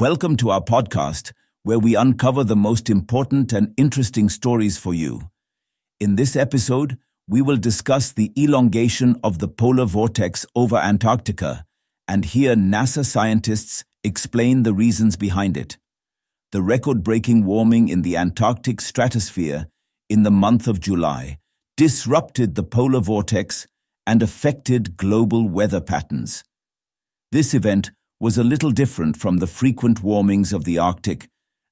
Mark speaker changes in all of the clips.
Speaker 1: Welcome to our podcast, where we uncover the most important and interesting stories for you. In this episode, we will discuss the elongation of the polar vortex over Antarctica and hear NASA scientists explain the reasons behind it. The record breaking warming in the Antarctic stratosphere in the month of July disrupted the polar vortex and affected global weather patterns. This event was a little different from the frequent warmings of the Arctic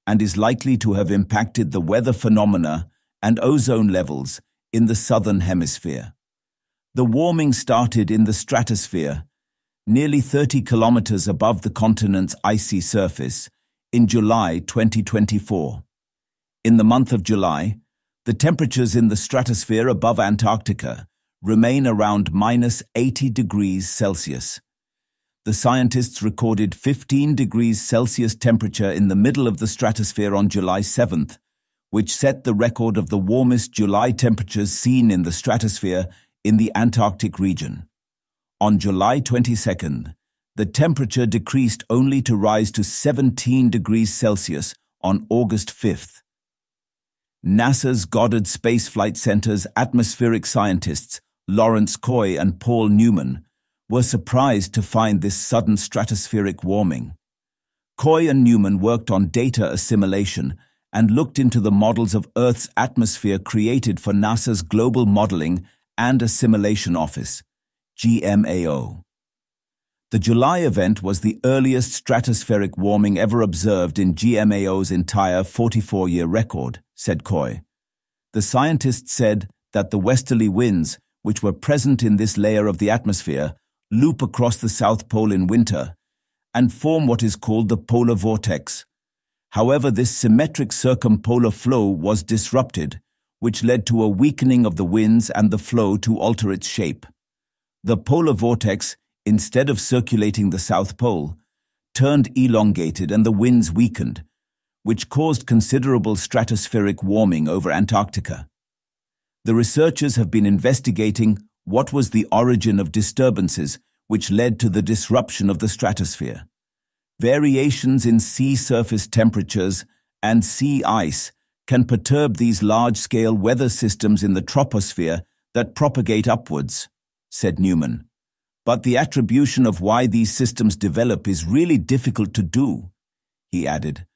Speaker 1: and is likely to have impacted the weather phenomena and ozone levels in the southern hemisphere. The warming started in the stratosphere, nearly 30 kilometers above the continent's icy surface, in July 2024. In the month of July, the temperatures in the stratosphere above Antarctica remain around minus 80 degrees Celsius the scientists recorded 15 degrees Celsius temperature in the middle of the stratosphere on July 7th, which set the record of the warmest July temperatures seen in the stratosphere in the Antarctic region. On July 22nd, the temperature decreased only to rise to 17 degrees Celsius on August 5th. NASA's Goddard Space Flight Center's atmospheric scientists, Lawrence Coy and Paul Newman, were surprised to find this sudden stratospheric warming. Coy and Newman worked on data assimilation and looked into the models of Earth's atmosphere created for NASA's Global Modeling and Assimilation Office, GMAO. The July event was the earliest stratospheric warming ever observed in GMAO's entire 44-year record, said Coy. The scientists said that the westerly winds, which were present in this layer of the atmosphere, loop across the South Pole in winter, and form what is called the polar vortex. However, this symmetric circumpolar flow was disrupted, which led to a weakening of the winds and the flow to alter its shape. The polar vortex, instead of circulating the South Pole, turned elongated and the winds weakened, which caused considerable stratospheric warming over Antarctica. The researchers have been investigating what was the origin of disturbances which led to the disruption of the stratosphere? Variations in sea surface temperatures and sea ice can perturb these large-scale weather systems in the troposphere that propagate upwards, said Newman. But the attribution of why these systems develop is really difficult to do, he added.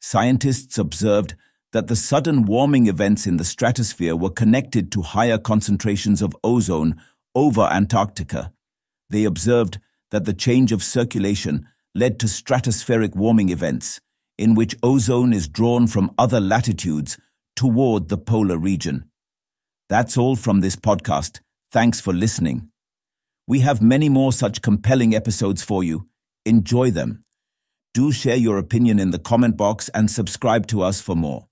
Speaker 1: Scientists observed that the sudden warming events in the stratosphere were connected to higher concentrations of ozone over Antarctica. They observed that the change of circulation led to stratospheric warming events, in which ozone is drawn from other latitudes toward the polar region. That's all from this podcast. Thanks for listening. We have many more such compelling episodes for you. Enjoy them. Do share your opinion in the comment box and subscribe to us for more.